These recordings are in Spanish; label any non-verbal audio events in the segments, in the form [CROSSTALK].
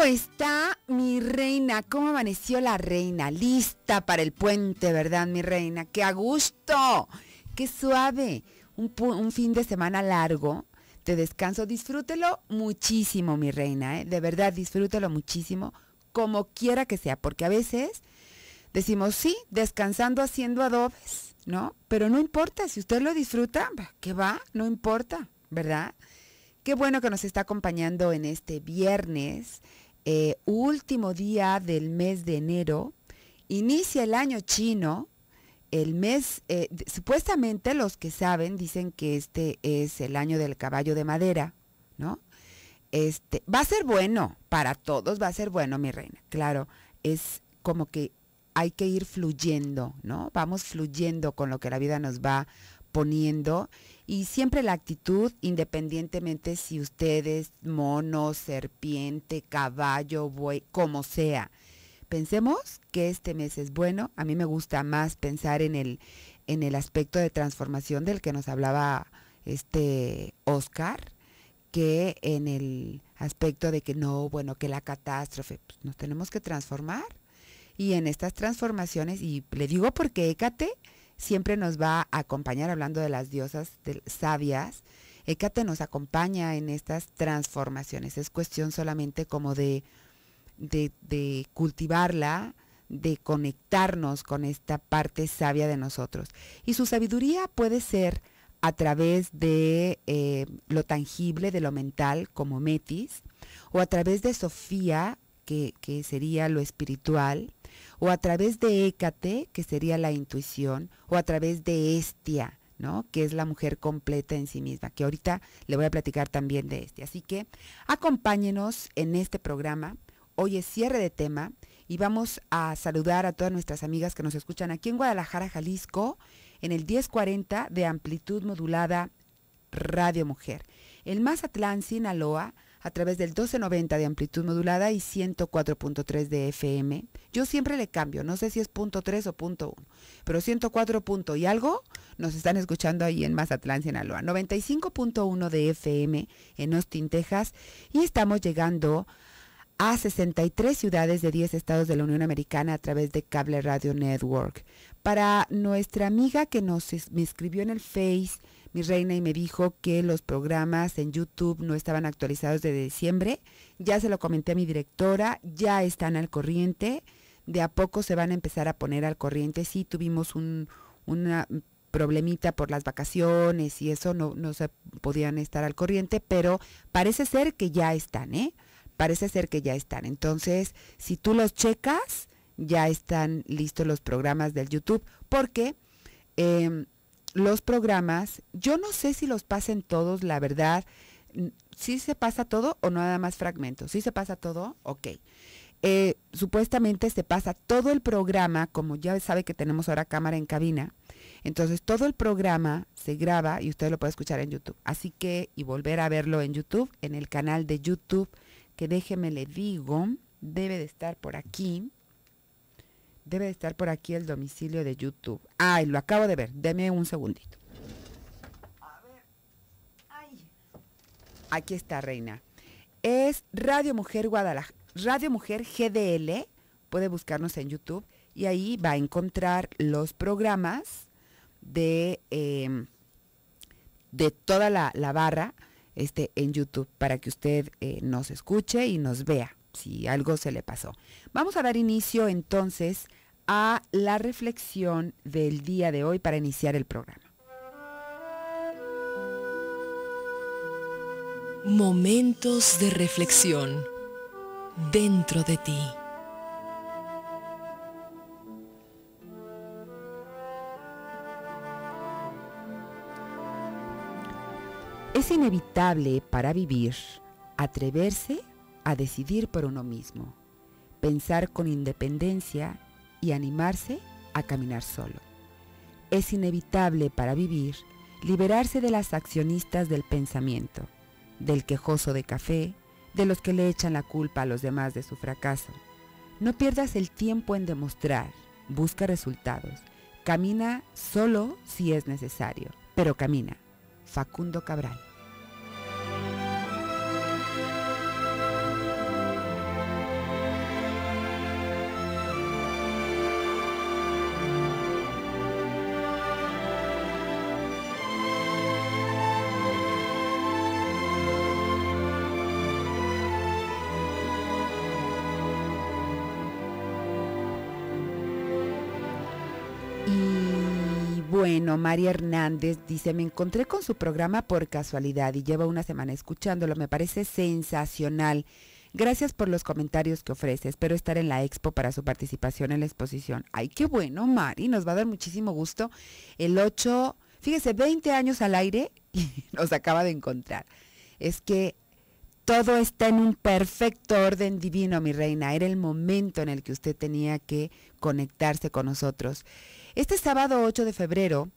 ¿Cómo está mi reina? ¿Cómo amaneció la reina? Lista para el puente, ¿verdad, mi reina? ¡Qué a gusto! ¡Qué suave! Un, fin de semana largo de descanso. Disfrútelo muchísimo, mi reina, ¿eh? De verdad, disfrútelo muchísimo, como quiera que sea, porque a veces decimos, sí, descansando haciendo adobes, ¿no? Pero no importa, si usted lo disfruta, ¿qué va? No importa, ¿verdad? Qué bueno que nos está acompañando en este viernes, eh, último día del mes de enero. Inicia el año chino. El mes, eh, supuestamente los que saben dicen que este es el año del caballo de madera, ¿no? Este, va a ser bueno para todos, va a ser bueno, mi reina. Claro, es como que hay que ir fluyendo, ¿no? Vamos fluyendo con lo que la vida nos va poniendo y siempre la actitud, independientemente si usted es mono, serpiente, caballo, buey, como sea. Pensemos que este mes es bueno. A mí me gusta más pensar en el, en el aspecto de transformación del que nos hablaba este Oscar que en el aspecto de que no, bueno, que la catástrofe, pues nos tenemos que transformar. Y en estas transformaciones, y le digo porque Écate siempre nos va a acompañar hablando de las diosas sabias. Hécate nos acompaña en estas transformaciones. Es cuestión solamente como de, de, cultivarla, de conectarnos con esta parte sabia de nosotros. Y su sabiduría puede ser a través de eh, lo tangible, de lo mental, como Metis, o a través de Sofía, que, que sería lo espiritual, o a través de Hécate, que sería la intuición, o a través de Estia, ¿no? Que es la mujer completa en sí misma, que ahorita le voy a platicar también de este. Así que acompáñenos en este programa. Hoy es cierre de tema y vamos a saludar a todas nuestras amigas que nos escuchan aquí en Guadalajara, Jalisco, en el 1040 de amplitud modulada Radio Mujer. El Mazatlán, Sinaloa, a través del 1290 de amplitud modulada y 104.3 de FM. Yo siempre le cambio, no sé si es punto 3 o punto 1, pero 104 punto y algo nos están escuchando ahí en Mazatlán, Sinaloa. 95.1 de FM en Austin, Texas y estamos llegando a 63 ciudades de 10 estados de la Unión Americana a través de Cable Radio Network. Para nuestra amiga que nos me escribió en el Face, mi reina, y me dijo que los programas en YouTube no estaban actualizados de diciembre. Ya se lo comenté a mi directora, ya están al corriente. De a poco se van a empezar a poner al corriente. Sí, tuvimos un, una problemita por las vacaciones y eso no, no se podían estar al corriente, pero parece ser que ya están, ¿eh? Parece ser que ya están. Entonces, si tú los checas, ya están listos los programas del YouTube, porque eh, los programas, yo no sé si los pasen todos, la verdad, si se pasa todo o nada más fragmentos. Si se pasa todo, ok. Eh, supuestamente se pasa todo el programa, como ya sabe que tenemos ahora cámara en cabina, entonces todo el programa se graba y usted lo puede escuchar en YouTube. Así que, y volver a verlo en YouTube, en el canal de YouTube, que déjeme le digo, debe de estar por aquí. Debe de estar por aquí el domicilio de YouTube. Ay, lo acabo de ver. Deme un segundito. A ver. Ay. Aquí está, reina. Es Radio Mujer Guadalajara. Radio Mujer GDL. Puede buscarnos en YouTube y ahí va a encontrar los programas de, em, de toda la, barra este, en YouTube para que usted eh, nos escuche y nos vea si algo se le pasó. Vamos a dar inicio entonces a la reflexión del día de hoy para iniciar el programa. Momentos de reflexión dentro de ti. Es inevitable para vivir atreverse a decidir por uno mismo, pensar con independencia y animarse a caminar solo. Es inevitable para vivir liberarse de las accionistas del pensamiento, del quejoso de café, de los que le echan la culpa a los demás de su fracaso. No pierdas el tiempo en demostrar, busca resultados, camina solo si es necesario, pero camina. Facundo Cabral. Bueno, María Hernández dice, me encontré con su programa por casualidad y llevo una semana escuchándolo, me parece sensacional. Gracias por los comentarios que ofrece. Espero estar en la expo para su participación en la exposición. Ay, qué bueno, Mari. Nos va a dar muchísimo gusto. El 8, fíjese, 20 años al aire [LAUGHS] y nos acaba de encontrar. Es que todo está en un perfecto orden divino, mi reina. Era el momento en el que usted tenía que conectarse con nosotros. Este sábado 8 de febrero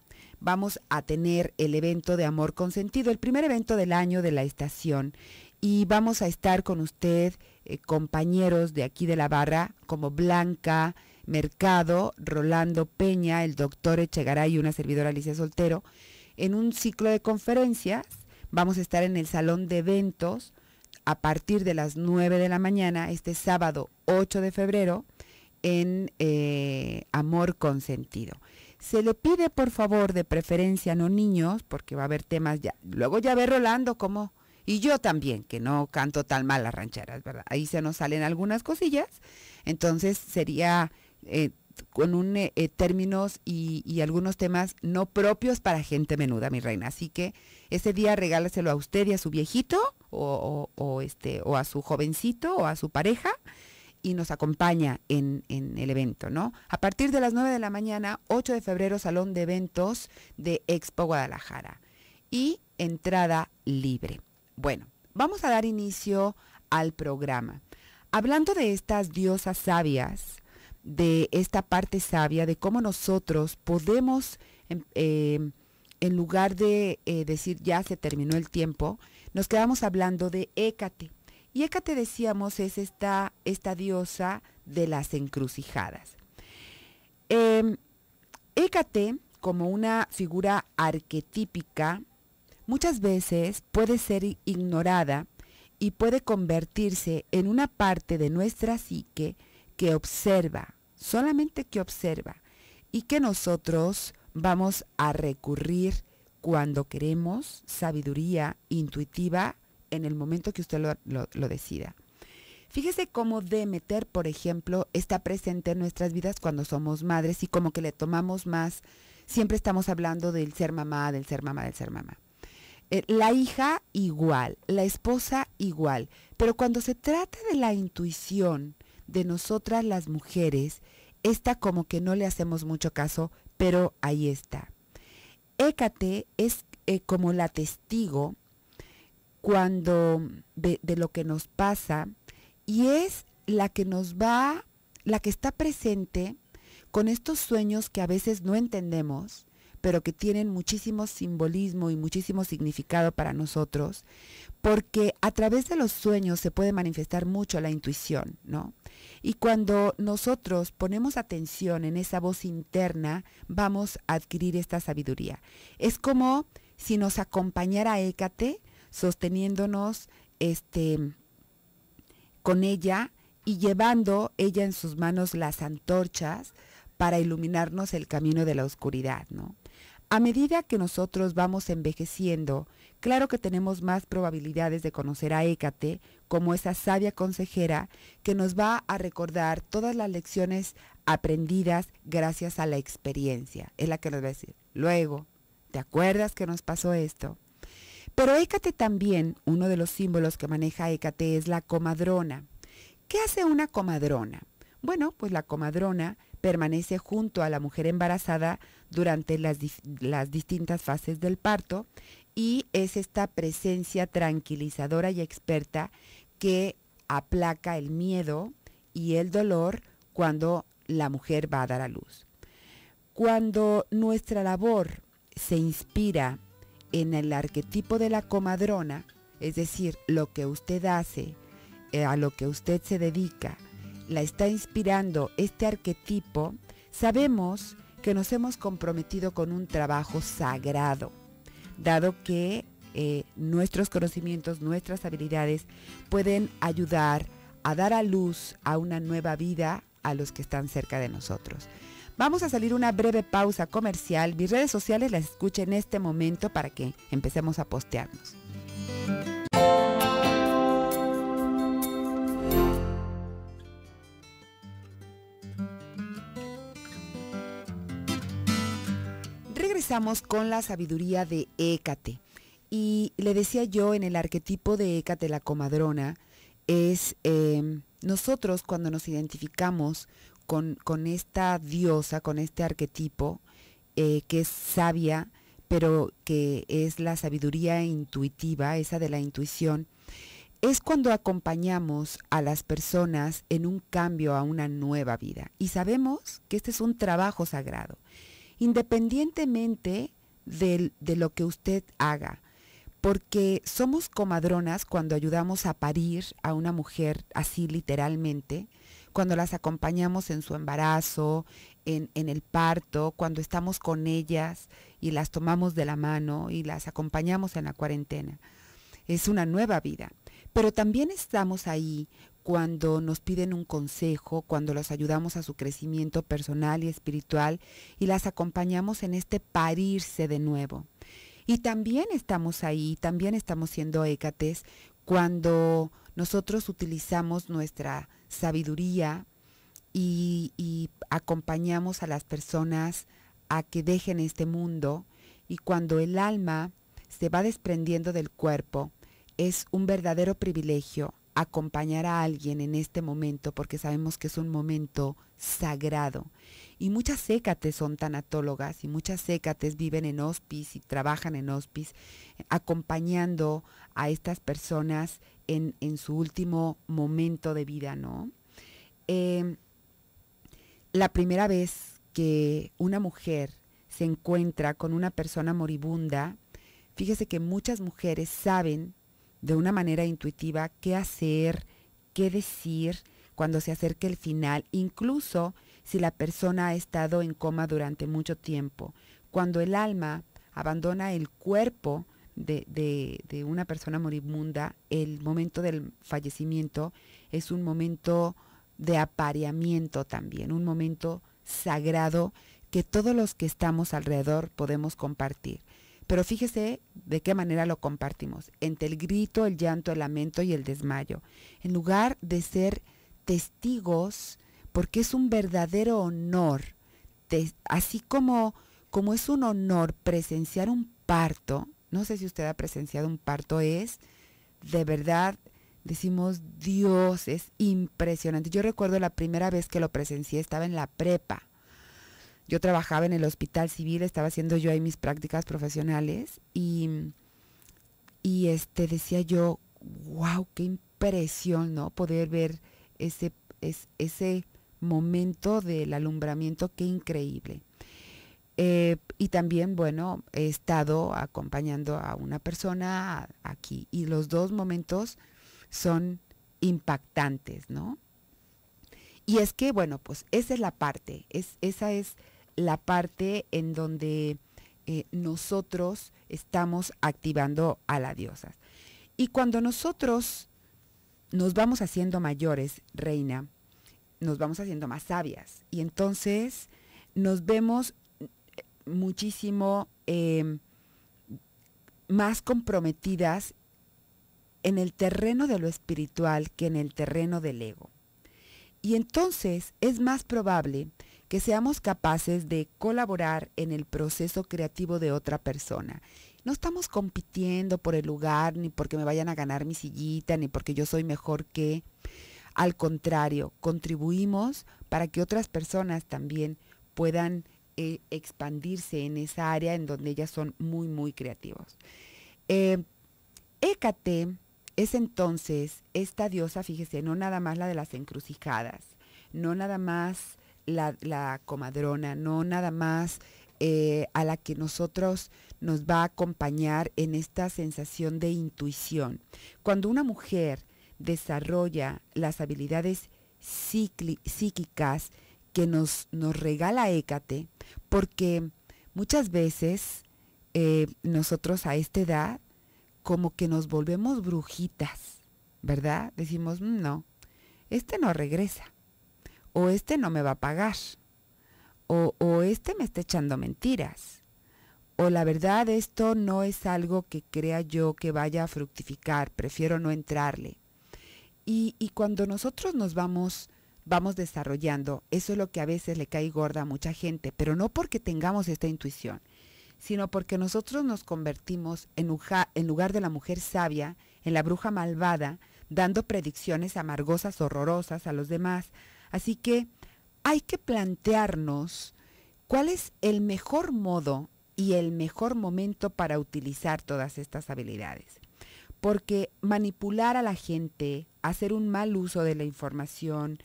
vamos a tener el evento de Amor Consentido, el primer evento del año de la estación y vamos a estar con usted, eh, compañeros de aquí de la barra, como Blanca Mercado, Rolando Peña, el doctor Echegaray y una servidora Alicia Soltero, en un ciclo de conferencias. Vamos a estar en el salón de eventos a partir de las 9 de la mañana, este sábado 8 de febrero, en eh, Amor Consentido. Se le pide, por favor, de preferencia no niños, porque va a haber temas ya. Luego ya ve Rolando cómo y yo también, que no canto tan mal las rancheras, ¿verdad? Ahí se nos salen algunas cosillas. Entonces sería eh, con un eh, eh, términos y, algunos temas no propios para gente menuda, mi reina. Así que ese día regálaselo a usted y a su viejito, o, o, este, o a su jovencito, o a su pareja, y nos acompaña en, en, el evento, ¿no? A partir de las 9 de la mañana, 8 de febrero, Salón de Eventos de Expo Guadalajara. Y entrada libre. Bueno, vamos a dar inicio al programa. Hablando de estas diosas sabias, de esta parte sabia, de cómo nosotros podemos, em, em, en lugar de eh, decir ya se terminó el tiempo, nos quedamos hablando de Hécate. Y Hécate, decíamos, es esta, esta diosa de las encrucijadas. Eh, Hécate, como una figura arquetípica, muchas veces puede ser ignorada y puede convertirse en una parte de nuestra psique que observa, solamente que observa, y que nosotros vamos a recurrir cuando queremos sabiduría intuitiva en el momento que usted lo, decida. Fíjese cómo Demeter, por ejemplo, está presente en nuestras vidas cuando somos madres y como que le tomamos más, siempre estamos hablando del ser mamá, del ser mamá, del ser mamá. Eh, la hija igual, la esposa igual, pero cuando se trata de la intuición de nosotras las mujeres, esta como que no le hacemos mucho caso, pero ahí está. Hécate es eh, como la testigo cuando de, lo que nos pasa y es la que nos va, la que está presente con estos sueños que a veces no entendemos, pero que tienen muchísimo simbolismo y muchísimo significado para nosotros, porque a través de los sueños se puede manifestar mucho la intuición, ¿no? Y cuando nosotros ponemos atención en esa voz interna, vamos a adquirir esta sabiduría. Es como si nos acompañara Hécate sosteniéndonos este con ella y llevando ella en sus manos las antorchas para iluminarnos el camino de la oscuridad, ¿no? A medida que nosotros vamos envejeciendo, claro que tenemos más probabilidades de conocer a Hécate como esa sabia consejera que nos va a recordar todas las lecciones aprendidas gracias a la experiencia. Es la que nos va a decir, luego, ¿te acuerdas que nos pasó esto? Pero Hécate también, uno de los símbolos que maneja Hécate es la comadrona. ¿Qué hace una comadrona? Bueno, pues la comadrona permanece junto a la mujer embarazada durante las, las distintas fases del parto y es esta presencia tranquilizadora y experta que aplaca el miedo y el dolor cuando la mujer va a dar a luz. Cuando nuestra labor se inspira en el arquetipo de la comadrona, es decir, lo que usted hace, eh, a lo que usted se dedica, la está inspirando este arquetipo, sabemos que nos hemos comprometido con un trabajo sagrado, dado que eh, nuestros conocimientos, nuestras habilidades pueden ayudar a dar a luz a una nueva vida a los que están cerca de nosotros. Vamos a salir una breve pausa comercial. Mis redes sociales las escuchen en este momento para que empecemos a postearnos. regresamos con la sabiduría de Écate. Y le decía yo en el arquetipo de Écate, la comadrona, es em, nosotros cuando nos identificamos con, con, esta diosa, con este arquetipo, eh, que es sabia, pero que es la sabiduría intuitiva, esa de la intuición, es cuando acompañamos a las personas en un cambio a una nueva vida. Y sabemos que este es un trabajo sagrado, independientemente de, de lo que usted haga, porque somos comadronas cuando ayudamos a parir a una mujer así literalmente, cuando las acompañamos en su embarazo, en, el parto, cuando estamos con ellas y las tomamos de la mano y las acompañamos en la cuarentena. Es una nueva vida. Pero también estamos ahí cuando nos piden un consejo, cuando los ayudamos a su crecimiento personal y espiritual y las acompañamos en este parirse de nuevo. Y también estamos ahí, también estamos siendo écates cuando nosotros utilizamos nuestra sabiduría y, acompañamos a las personas a que dejen este mundo y cuando el alma se va desprendiendo del cuerpo es un verdadero privilegio acompañar a alguien en este momento porque sabemos que es un momento sagrado. Y muchas sécates son tanatólogas y muchas sécates viven en hospice y trabajan en hospice acompañando a estas personas en, en su último momento de vida, ¿no? Eh, la primera vez que una mujer se encuentra con una persona moribunda, fíjese que muchas mujeres saben de una manera intuitiva qué hacer, qué decir cuando se acerque el final, incluso si la persona ha estado en coma durante mucho tiempo. Cuando el alma abandona el cuerpo de, de, de una persona moribunda, el momento del fallecimiento es un momento de apareamiento también, un momento sagrado que todos los que estamos alrededor podemos compartir. Pero fíjese de qué manera lo compartimos. Entre el grito, el llanto, el lamento y el desmayo. En lugar de ser testigos, porque es un verdadero honor, así como, como es un honor presenciar un parto, no sé si usted ha presenciado un parto, es de verdad, decimos, Dios, es impresionante. Yo recuerdo la primera vez que lo presencié, estaba en la prepa yo trabajaba en el hospital civil, estaba haciendo yo ahí mis prácticas profesionales y, y este decía yo, wow, qué impresión, ¿no? Poder ver ese, ese momento del alumbramiento, qué increíble. Eh, y también, bueno, he estado acompañando a una persona aquí y los dos momentos son impactantes, ¿no? Y es que, bueno, pues esa es la parte, es, esa es la parte en donde eh, nosotros estamos activando a la diosa. Y cuando nosotros nos vamos haciendo mayores, reina, nos vamos haciendo más sabias. Y entonces nos vemos muchísimo em, más comprometidas en el terreno de lo espiritual que en el terreno del ego. Y entonces es más probable que seamos capaces de colaborar en el proceso creativo de otra persona. No estamos compitiendo por el lugar, ni porque me vayan a ganar mi sillita, ni porque yo soy mejor que. Al contrario, contribuimos para que otras personas también puedan eh, expandirse en esa área en donde ellas son muy, muy creativos. Eh, Hécate es entonces esta diosa, fíjese, no nada más la de las encrucijadas, no nada más la, comadrona, no nada más eh, a la que nosotros nos va a acompañar en esta sensación de intuición. Cuando una mujer desarrolla las habilidades psíquicas que nos, nos regala Hécate, porque muchas veces eh, nosotros a esta edad como que nos volvemos brujitas, ¿verdad? Decimos, mm, no, este no regresa o este no me va a pagar, o, o este me está echando mentiras, o la verdad esto no es algo que crea yo que vaya a fructificar, prefiero no entrarle. Y, y cuando nosotros nos vamos, vamos desarrollando, eso es lo que a veces le cae gorda a mucha gente, pero no porque tengamos esta intuición, sino porque nosotros nos convertimos en, lugar de la mujer sabia, en la bruja malvada, dando predicciones amargosas, horrorosas a los demás. Así que hay que plantearnos cuál es el mejor modo y el mejor momento para utilizar todas estas habilidades. Porque manipular a la gente, hacer un mal uso de la información,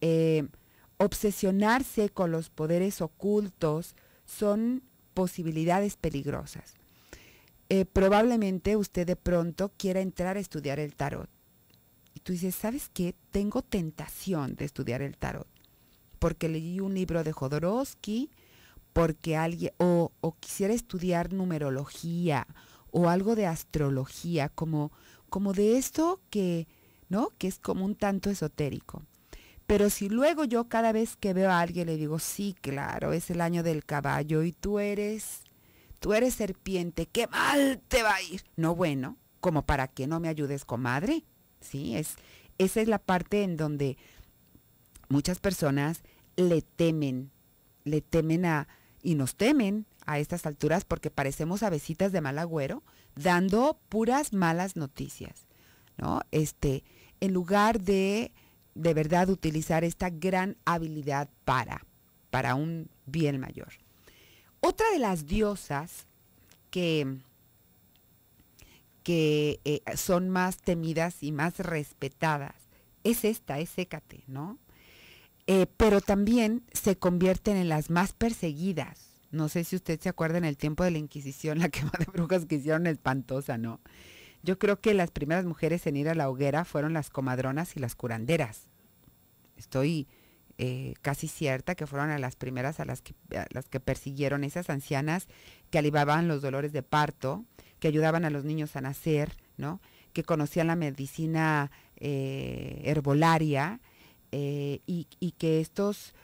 eh, obsesionarse con los poderes ocultos, son posibilidades peligrosas. Eh, probablemente usted de pronto quiera entrar a estudiar el tarot. Y tú dices, ¿sabes qué? Tengo tentación de estudiar el tarot. Porque leí un libro de Jodorowsky, porque alguien, o, o quisiera estudiar numerología o algo de astrología, como, como de esto que, ¿no? Que es como un tanto esotérico. Pero si luego yo cada vez que veo a alguien le digo, sí, claro, es el año del caballo y tú eres tú eres serpiente, qué mal te va a ir. No, bueno, como para que no me ayudes, comadre. Sí, es, esa es la parte en donde muchas personas le temen, le temen a, y nos temen a estas alturas porque parecemos avecitas de mal agüero, dando puras malas noticias, ¿no? Este, en lugar de de verdad utilizar esta gran habilidad para, para un bien mayor. Otra de las diosas que, que eh, son más temidas y más respetadas es esta, es Hécate, ¿no? Eh, pero también se convierten en las más perseguidas. No sé si usted se acuerda en el tiempo de la Inquisición, la quema de brujas que hicieron espantosa, ¿no? Yo creo que las primeras mujeres en ir a la hoguera fueron las comadronas y las curanderas. Estoy eh, casi cierta que fueron a las primeras a las que, las que persiguieron esas ancianas que alivaban los dolores de parto, que ayudaban a los niños a nacer, ¿no? que conocían la medicina eh, herbolaria eh, y, y, que estos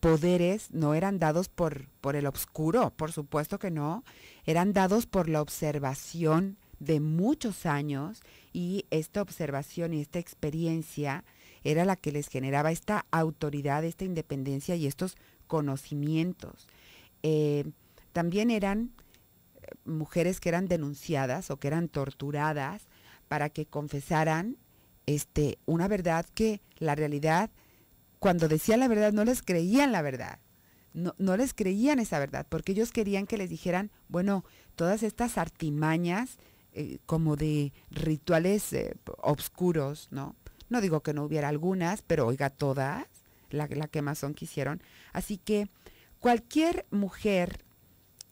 poderes no eran dados por, por el obscuro, por supuesto que no, eran dados por la observación de muchos años y esta observación y esta experiencia era la que les generaba esta autoridad, esta independencia y estos conocimientos. Eh, también eran eh, mujeres que eran denunciadas o que eran torturadas para que confesaran este, una verdad que la realidad, cuando decían la verdad, no les creían la verdad. No, no, les creían esa verdad, porque ellos querían que les dijeran, bueno, todas estas artimañas eh, como de rituales obscuros, ¿no? No digo que no hubiera algunas, pero oiga, todas, la, la quemazón que hicieron. Así que cualquier mujer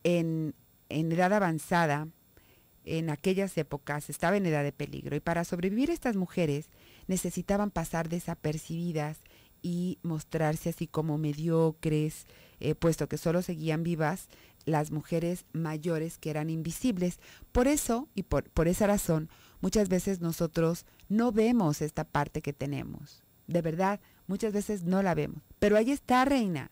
en, edad avanzada, en aquellas épocas, estaba en edad de peligro. Y para sobrevivir estas mujeres necesitaban pasar desapercibidas y mostrarse así como mediocres, eh, puesto que solo seguían vivas las mujeres mayores que eran invisibles. Por eso y por esa razón, muchas veces nosotros no vemos esta parte que tenemos. De verdad, muchas veces no la vemos. Pero ahí está, reina.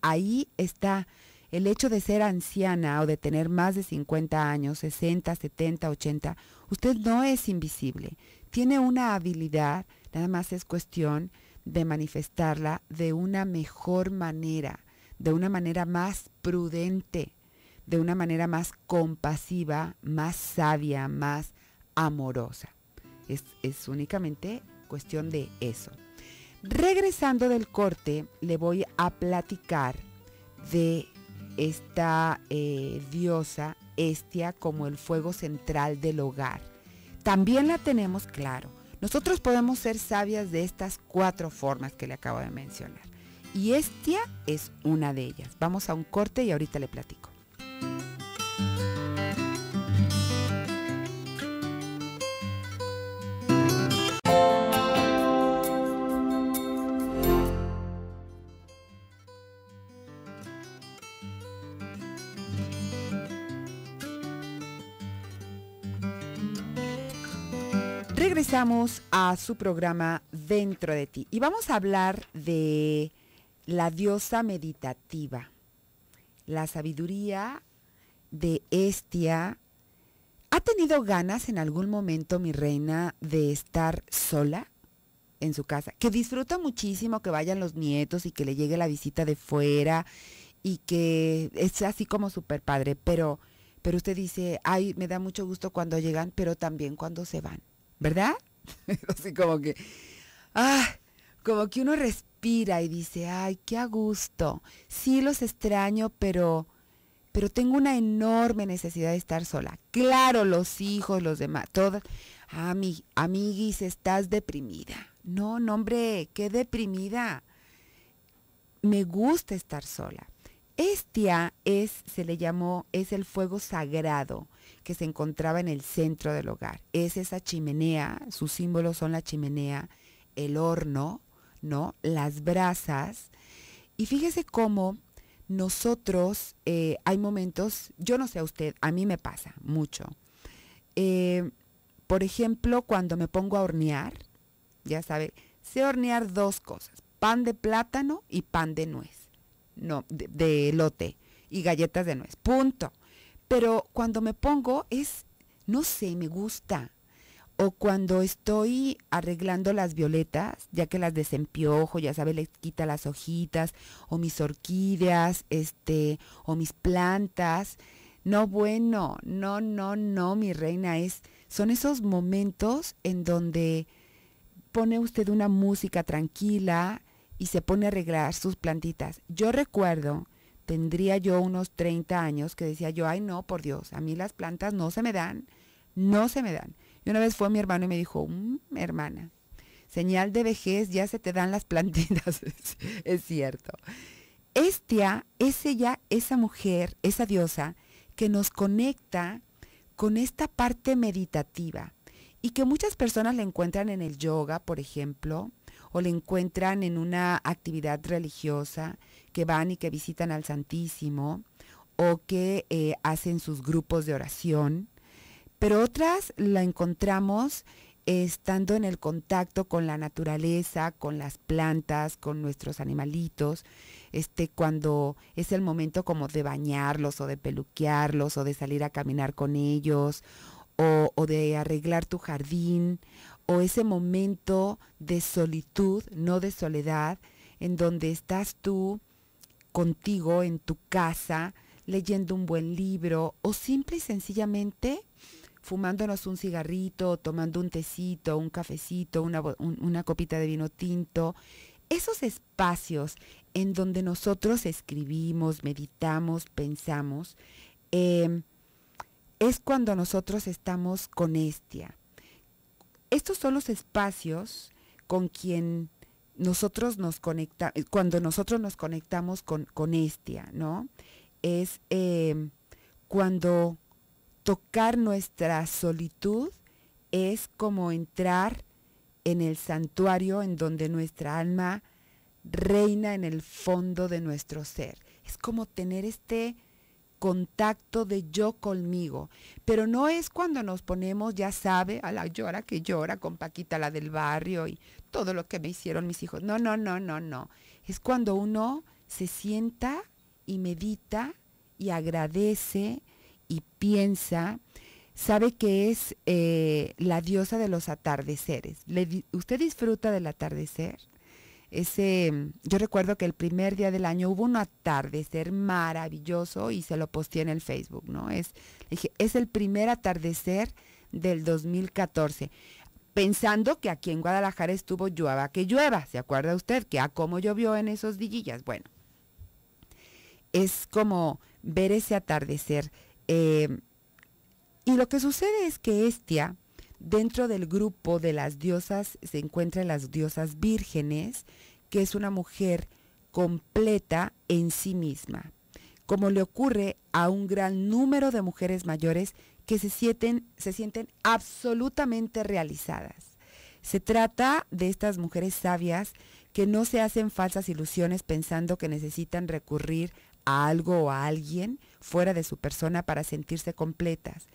Ahí está el hecho de ser anciana o de tener más de 50 años, 60, 70, 80. Usted no es invisible. Tiene una habilidad, nada más es cuestión de manifestarla de una mejor manera de una manera más prudente, de una manera más compasiva, más sabia, más amorosa. Es, es únicamente cuestión de eso. Regresando del corte, le voy a platicar de esta eh, diosa Estia como el fuego central del hogar. También la tenemos claro. Nosotros podemos ser sabias de estas cuatro formas que le acabo de mencionar. Y Estia es una de ellas. Vamos a un corte y ahorita le platico. Regresamos a su programa Dentro de ti y vamos a hablar de la diosa meditativa, la sabiduría de Estia. ¿Ha tenido ganas en algún momento, mi reina, de estar sola en su casa? Que disfruta muchísimo que vayan los nietos y que le llegue la visita de fuera y que es así como súper padre, pero pero usted dice, ay, me da mucho gusto cuando llegan, pero también cuando se van, ¿verdad? [LAUGHS] Así como que, ah, como que uno respira y dice, ay, qué a gusto. Sí los extraño, pero, pero tengo una enorme necesidad de estar sola. Claro, los hijos, los demás, todas. Ah, mi, amiguis, estás deprimida. No, no, hombre, qué deprimida. Me gusta estar sola. Estia es, se le llamó, es el fuego sagrado que se encontraba en el centro del hogar. Es esa chimenea, sus símbolos son la chimenea, el horno, ¿no? Las brasas. Y fíjese cómo nosotros, eh, hay momentos, yo no sé a usted, a mí me pasa mucho. Eh, por ejemplo, cuando me pongo a hornear, ya sabe, sé hornear dos cosas, pan de plátano y pan de nuez no, de, elote y galletas de nuez, punto. Pero cuando me pongo es, no sé, me gusta. O cuando estoy arreglando las violetas, ya que las desempiojo, ya sabe, les quita las hojitas, o mis orquídeas, este, o mis plantas. No, bueno, no, no, no, mi reina, es, son esos momentos en donde pone usted una música tranquila, y se pone a arreglar sus plantitas. Yo recuerdo, tendría yo unos 30 años, que decía yo, ay no, por Dios, a mí las plantas no se me dan, no se me dan. Y una vez fue mi hermano y me dijo, mm, hermana, señal de vejez, ya se te dan las plantitas, [LAUGHS] es cierto. Estia es ella, esa mujer, esa diosa, que nos conecta con esta parte meditativa y que muchas personas la encuentran en el yoga, por ejemplo, o le encuentran en una actividad religiosa, que van y que visitan al Santísimo o que eh, hacen sus grupos de oración, pero otras la encontramos estando en el contacto con la naturaleza, con las plantas, con nuestros animalitos, este, cuando es el momento como de bañarlos o de peluquearlos o de salir a caminar con ellos o, o de arreglar tu jardín o ese momento de solitud, no de soledad, en donde estás tú contigo en tu casa, leyendo un buen libro o simple y sencillamente fumándonos un cigarrito, tomando un tecito, un cafecito, una, copita de vino tinto. Esos espacios en donde nosotros escribimos, meditamos, pensamos, em, es cuando nosotros estamos con Estia estos son los espacios con quien nosotros nos conectamos, eh, cuando nosotros nos conectamos con, con Estia, ¿no? Es em, cuando tocar nuestra solitud es como entrar en el santuario en donde nuestra alma reina en el fondo de nuestro ser. Es como tener este contacto de yo conmigo. Pero no es cuando nos ponemos, ya sabe, a la llora que llora con Paquita la del barrio y todo lo que me hicieron mis hijos. No, no, no, no, no. Es cuando uno se sienta y medita y agradece y piensa, sabe que es eh, la diosa de los atardeceres. ¿Usted disfruta del atardecer? Ese, yo recuerdo que el primer día del año hubo un atardecer maravilloso y se lo posteé en el Facebook, ¿no? Es, dije, es el primer atardecer del 2014 pensando que aquí en Guadalajara estuvo llueva que llueva, ¿se acuerda usted? Que a cómo llovió en esos dillillas. Bueno, es como ver ese atardecer. Eh, y lo que sucede es que Estia, Dentro del grupo de las diosas se encuentran las diosas vírgenes, que es una mujer completa en sí misma, como le ocurre a un gran número de mujeres mayores que se sienten, se sienten absolutamente realizadas. Se trata de estas mujeres sabias que no se hacen falsas ilusiones pensando que necesitan recurrir a algo o a alguien fuera de su persona para sentirse completas.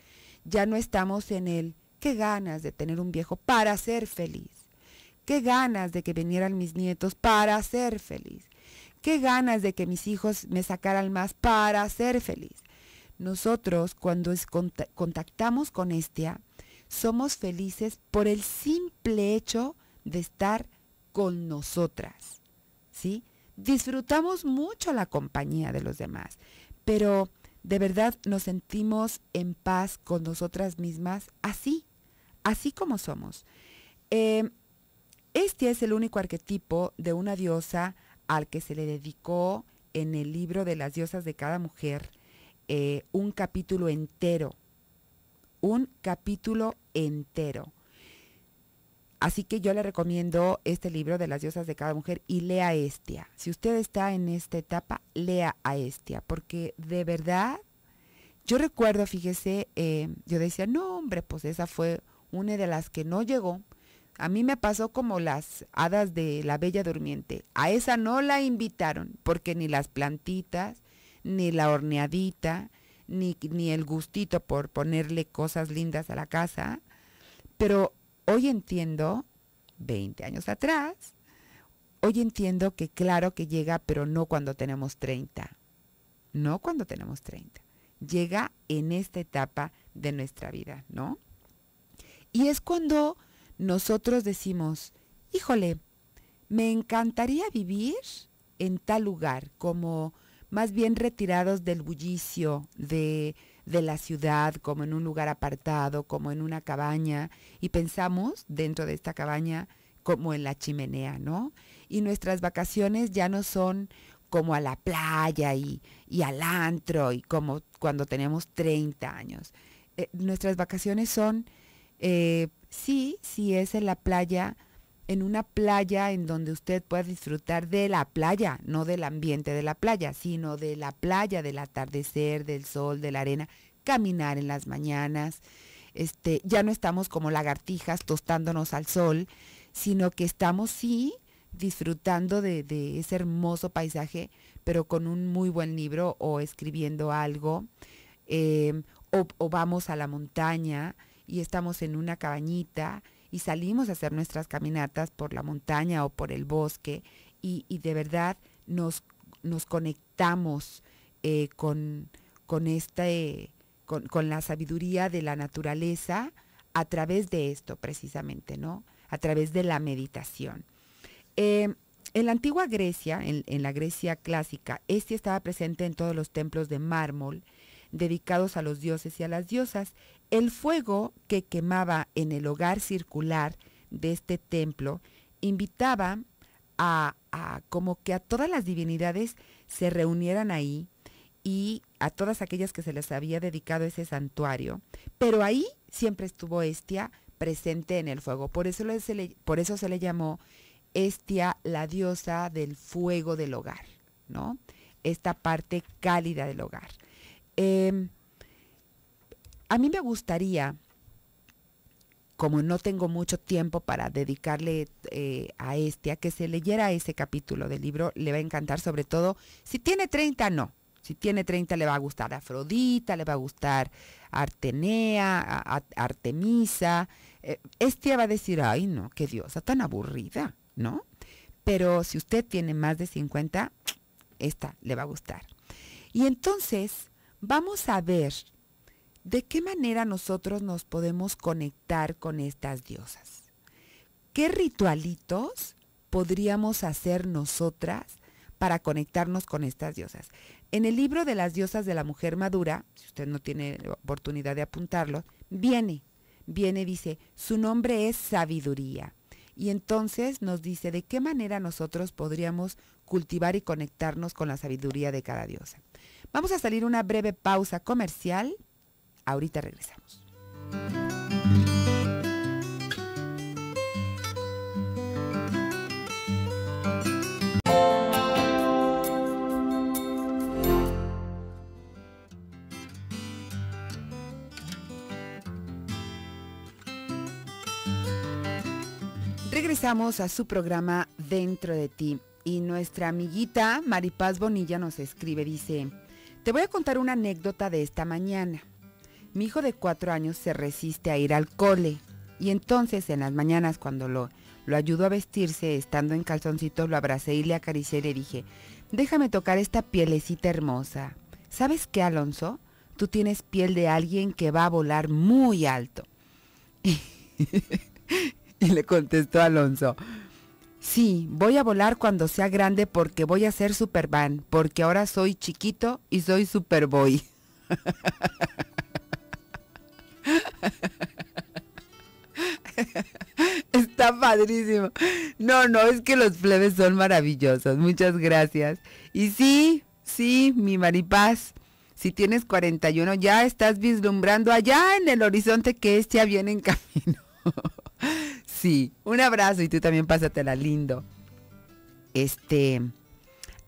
Ya no estamos en el Qué ganas de tener un viejo para ser feliz. Qué ganas de que vinieran mis nietos para ser feliz. Qué ganas de que mis hijos me sacaran más para ser feliz. Nosotros cuando contactamos con Estia, somos felices por el simple hecho de estar con nosotras. ¿Sí? Disfrutamos mucho la compañía de los demás, pero de verdad nos sentimos en paz con nosotras mismas así, así como somos. Eh, este es el único arquetipo de una diosa al que se le dedicó en el libro de las diosas de cada mujer eh, un capítulo entero. Un capítulo entero. Así que yo le recomiendo este libro de las diosas de cada mujer y lea Estia. Si usted está en esta etapa, lea a Estia, porque de verdad, yo recuerdo, fíjese, eh, yo decía, no hombre, pues esa fue una de las que no llegó. A mí me pasó como las hadas de la Bella Durmiente. A esa no la invitaron, porque ni las plantitas, ni la horneadita, ni, ni el gustito por ponerle cosas lindas a la casa. Pero hoy entiendo, 20 años atrás, hoy entiendo que claro que llega, pero no cuando tenemos 30. No cuando tenemos 30. Llega en esta etapa de nuestra vida, ¿no? Y es cuando nosotros decimos, híjole, me encantaría vivir en tal lugar, como más bien retirados del bullicio de, de, la ciudad, como en un lugar apartado, como en una cabaña, y pensamos dentro de esta cabaña como en la chimenea, ¿no? Y nuestras vacaciones ya no son como a la playa y, y al antro y como cuando tenemos 30 años. Eh, nuestras vacaciones son, eh, sí, sí es en la playa, en una playa en donde usted pueda disfrutar de la playa, no del ambiente de la playa, sino de la playa, del atardecer, del sol, de la arena, caminar en las mañanas. Este, ya no estamos como lagartijas tostándonos al sol, sino que estamos sí disfrutando de, ese hermoso paisaje, pero con un muy buen libro o escribiendo algo, eh, o vamos a la montaña y estamos en una cabañita y salimos a hacer nuestras caminatas por la montaña o por el bosque y, y de verdad nos, nos conectamos eh, con, con, este, con, con, la sabiduría de la naturaleza a través de esto precisamente, ¿no? A través de la meditación. Eh, en la antigua Grecia, en, en, la Grecia clásica, este estaba presente en todos los templos de mármol dedicados a los dioses y a las diosas. El fuego que quemaba en el hogar circular de este templo invitaba a, como que a todas las divinidades se reunieran ahí y a todas aquellas que se les había dedicado ese santuario, pero ahí siempre estuvo Estia presente en el fuego. Por eso, por eso se le llamó Estia la diosa del fuego del hogar, ¿no? Esta parte cálida del hogar. Eh, a mí me gustaría, como no tengo mucho tiempo para dedicarle eh, a este, a que se leyera ese capítulo del libro, le va a encantar, sobre todo si tiene 30, no. Si tiene 30 le va a gustar Afrodita, le va a gustar a, Artemisa. Eh, este va a decir, ay no, qué diosa tan aburrida, ¿no? Pero si usted tiene más de 50, esta le va a gustar. Y entonces vamos a ver de qué manera nosotros nos podemos conectar con estas diosas. ¿Qué ritualitos podríamos hacer nosotras para conectarnos con estas diosas? En el libro de las diosas de la mujer madura, si usted no tiene oportunidad de apuntarlo, viene, viene, dice, su nombre es sabiduría. Y entonces nos dice de qué manera nosotros podríamos cultivar y conectarnos con la sabiduría de cada diosa. Vamos a salir una breve pausa comercial. Ahorita regresamos. Regresamos a su programa Dentro de ti y nuestra amiguita Maripaz Bonilla nos escribe, dice, te voy a contar una anécdota de esta mañana. Mi hijo de cuatro años se resiste a ir al cole y entonces en las mañanas cuando lo, lo ayudo a vestirse, estando en calzoncitos, lo abracé y le acaricié y le dije, déjame tocar esta pielecita hermosa. ¿Sabes qué, Alonso? Tú tienes piel de alguien que va a volar muy alto. [LAUGHS] y le contestó Alonso, Sí, voy a volar cuando sea grande porque voy a ser Superman, porque ahora soy chiquito y soy Superboy. [LAUGHS] Está padrísimo. No, no, es que los plebes son maravillosos. Muchas gracias. Y sí, sí, mi Maripaz, si tienes 41, ya estás vislumbrando allá en el horizonte que este ya viene en camino. [LAUGHS] sí, un abrazo y tú también pásatela lindo. Este,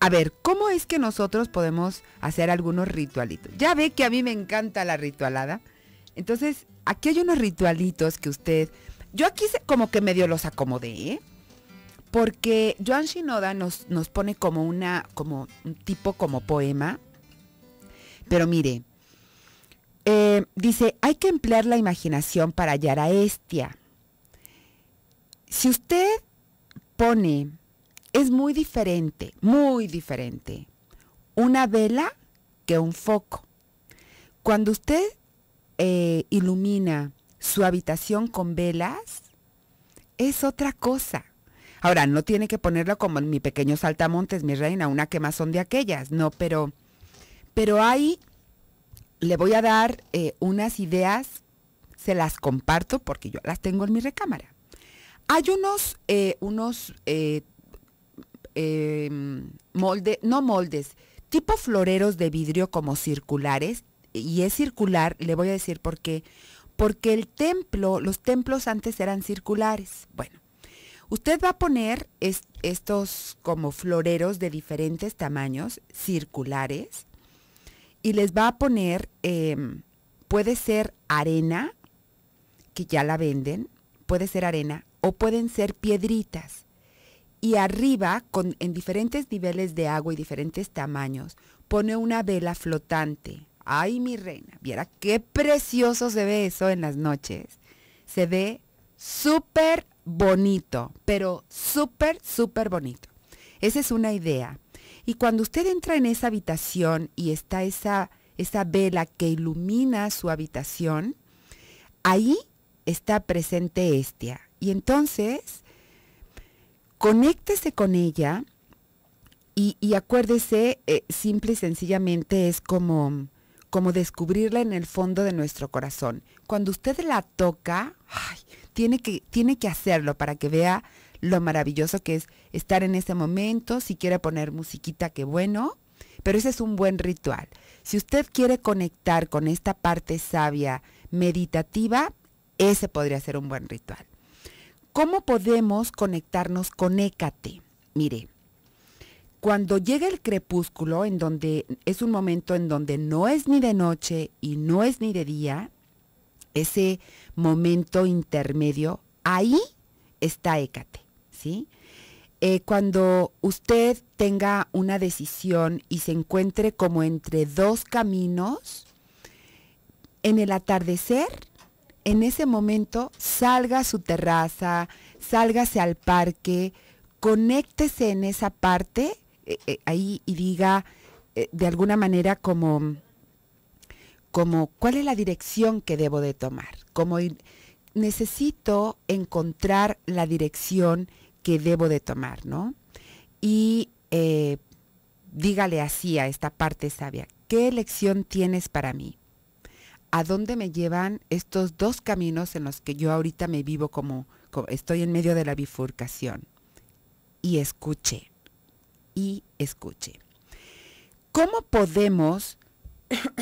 a ver, ¿cómo es que nosotros podemos hacer algunos ritualitos? Ya ve que a mí me encanta la ritualada. Entonces, aquí hay unos ritualitos que usted yo aquí como que medio los acomodé, ¿eh? Porque Joan Shinoda nos, nos pone como una, como un tipo como poema. Pero mire, eh, dice, hay que emplear la imaginación para hallar a Estia. Si usted pone, es muy diferente, muy diferente, una vela que un foco. Cuando usted eh, ilumina su habitación con velas, es otra cosa. Ahora, no tiene que ponerlo como en mi pequeño saltamontes, mi reina, una quemazón de aquellas, no, pero, pero ahí le voy a dar eh, unas ideas, se las comparto porque yo las tengo en mi recámara. Hay unos, eh, unos eh, em, moldes, no moldes, tipo floreros de vidrio como circulares, y es circular, le voy a decir por qué, porque el templo, los templos antes eran circulares. Bueno, usted va a poner estos como floreros de diferentes tamaños, circulares, y les va a poner, em, puede ser arena, que ya la venden, puede ser arena, o pueden ser piedritas. Y arriba, con, en diferentes niveles de agua y diferentes tamaños, pone una vela flotante Ay, mi reina, viera qué precioso se ve eso en las noches. Se ve súper bonito, pero súper, súper bonito. Esa es una idea. Y cuando usted entra en esa habitación y está esa, esa vela que ilumina su habitación, ahí está presente Estia. Y entonces, conéctese con ella y, acuérdese, eh, simple y sencillamente es como como descubrirla en el fondo de nuestro corazón. Cuando usted la toca, tiene, que, tiene que hacerlo para que vea lo maravilloso que es estar en ese momento, si quiere poner musiquita, qué bueno, pero ese es un buen ritual. Si usted quiere conectar con esta parte sabia meditativa, ese podría ser un buen ritual. ¿Cómo podemos conectarnos con Écate? Mire, cuando llega el crepúsculo, en donde es un momento en donde no es ni de noche y no es ni de día, ese momento intermedio, ahí está Écate, ¿sí? Eh, cuando usted tenga una decisión y se encuentre como entre dos caminos, en el atardecer, en ese momento, salga a su terraza, sálgase al parque, conéctese en esa parte eh, eh, ahí y diga eh, de alguna manera como, como cuál es la dirección que debo de tomar, como necesito encontrar la dirección que debo de tomar, ¿no? Y dígale así a esta parte sabia, ¿qué elección tienes para mí? ¿A dónde me llevan estos dos caminos en los que yo ahorita me vivo como, estoy en medio de la bifurcación? Y escuche y escuche. ¿Cómo podemos [COUGHS]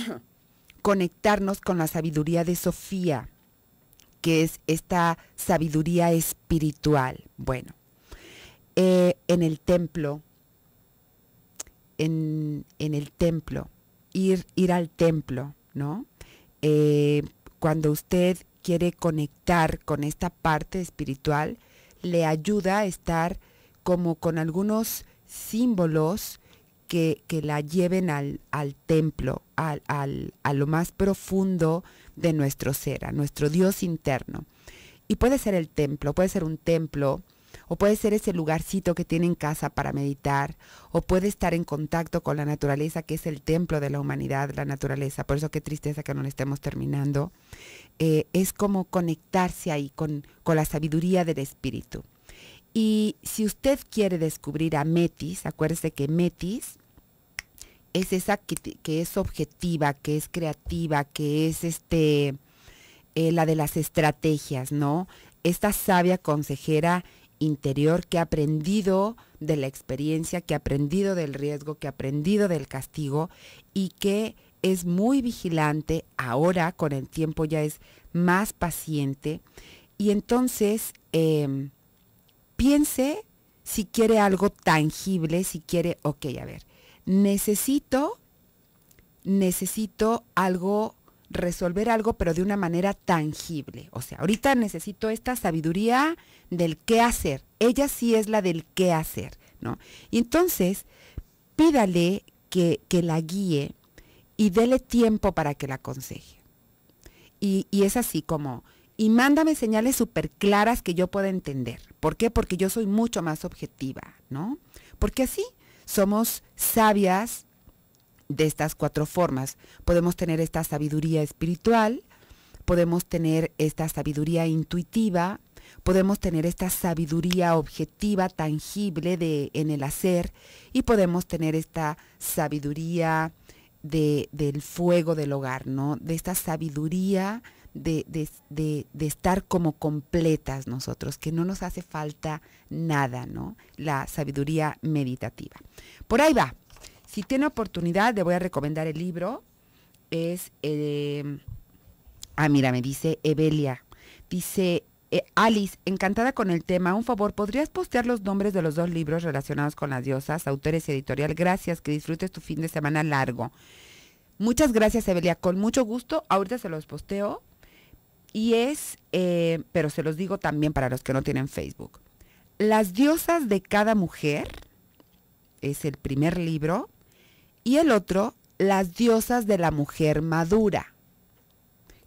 conectarnos con la sabiduría de Sofía, que es esta sabiduría espiritual? Bueno, eh, en el templo, en, el templo, ir, ir al templo, ¿no? Eh, cuando usted quiere conectar con esta parte espiritual, le ayuda a estar como con algunos símbolos que, la lleven al, al templo, al, a lo más profundo de nuestro ser, a nuestro Dios interno. Y puede ser el templo, puede ser un templo, o puede ser ese lugarcito que tiene en casa para meditar, o puede estar en contacto con la naturaleza, que es el templo de la humanidad, la naturaleza. Por eso qué tristeza que no lo estemos terminando. Eh, es como conectarse ahí con, con la sabiduría del espíritu. Y si usted quiere descubrir a Metis, acuérdese que Metis es esa que, que es objetiva, que es creativa, que es este eh, la de las estrategias, ¿no? Esta sabia consejera interior que ha aprendido de la experiencia, que ha aprendido del riesgo, que ha aprendido del castigo y que es muy vigilante, ahora con el tiempo ya es más paciente. Y entonces em, piense si quiere algo tangible, si quiere, ok, a ver, necesito, necesito algo resolver algo, pero de una manera tangible. O sea, ahorita necesito esta sabiduría del qué hacer. Ella sí es la del qué hacer, ¿no? Y entonces, pídale que, que la guíe y dele tiempo para que la aconseje. Y, y es así como, y mándame señales súper claras que yo pueda entender. ¿Por qué? Porque yo soy mucho más objetiva, ¿no? Porque así somos sabias, de estas cuatro formas. Podemos tener esta sabiduría espiritual, podemos tener esta sabiduría intuitiva, podemos tener esta sabiduría objetiva, tangible de, en el hacer, y podemos tener esta sabiduría de, del fuego del hogar, ¿no? De esta sabiduría de, de, de, estar como completas nosotros, que no nos hace falta nada, ¿no? La sabiduría meditativa. Por ahí va. Si tiene oportunidad, le voy a recomendar el libro. Es, eh, ah, mira, me dice Evelia. Dice, eh, Alice, encantada con el tema. Un favor, ¿podrías postear los nombres de los dos libros relacionados con las diosas, autores editorial? Gracias, que disfrutes tu fin de semana largo. Muchas gracias, Evelia. Con mucho gusto. Ahorita se los posteo. Y es, eh, pero se los digo también para los que no tienen Facebook. Las diosas de cada mujer es el primer libro y el otro, Las diosas de la mujer madura,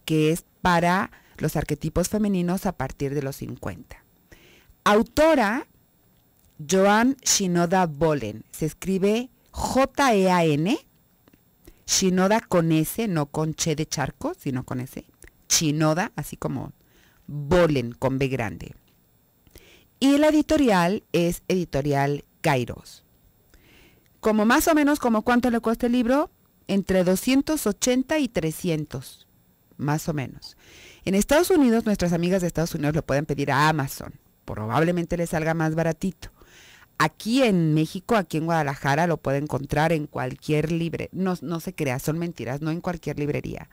que es para los arquetipos femeninos a partir de los 50. Autora, Joan Shinoda Bolen. Se escribe J-E-A-N, Shinoda con S, no con Che de charco, sino con S. Shinoda, así como Bolen con B grande. Y la editorial es editorial Kairos como más o menos como cuánto le cuesta el libro, entre 280 y 300, más o menos. En Estados Unidos, nuestras amigas de Estados Unidos lo pueden pedir a Amazon, probablemente le salga más baratito. Aquí en México, aquí en Guadalajara, lo puede encontrar en cualquier libre, no, no se crea, son mentiras, no en cualquier librería.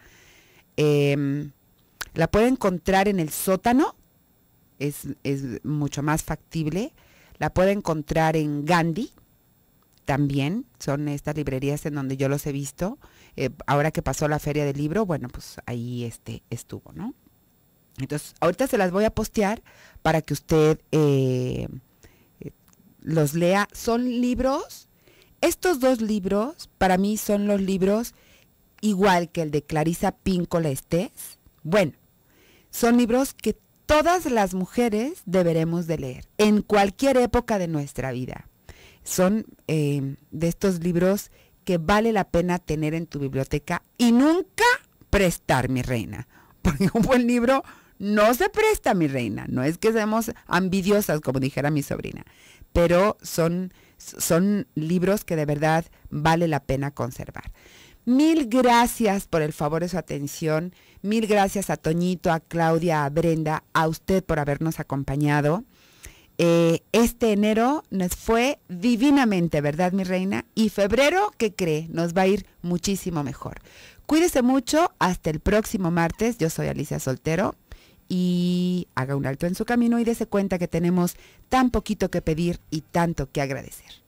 Em, la puede encontrar en el sótano, es, es mucho más factible. La puede encontrar en Gandhi, también son estas librerías en donde yo los he visto. Eh, ahora que pasó la feria del libro, bueno, pues ahí este, estuvo, ¿no? Entonces, ahorita se las voy a postear para que usted eh, los lea. Son libros, estos dos libros para mí son los libros igual que el de Clarisa Píncola Estés. Bueno, son libros que todas las mujeres deberemos de leer en cualquier época de nuestra vida son eh, de estos libros que vale la pena tener en tu biblioteca y nunca prestar, mi reina. [LAUGHS] Porque un buen libro no se presta, mi reina. No es que seamos envidiosas, como dijera mi sobrina, pero son, son libros que de verdad vale la pena conservar. Mil gracias por el favor de su atención. Mil gracias a Toñito, a Claudia, a Brenda, a usted por habernos acompañado. Eh, este enero nos fue divinamente, ¿verdad, mi reina? Y febrero, ¿qué cree? Nos va a ir muchísimo mejor. Cuídese mucho, hasta el próximo martes. Yo soy Alicia Soltero y haga un alto en su camino y dése cuenta que tenemos tan poquito que pedir y tanto que agradecer.